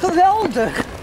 Geweldig!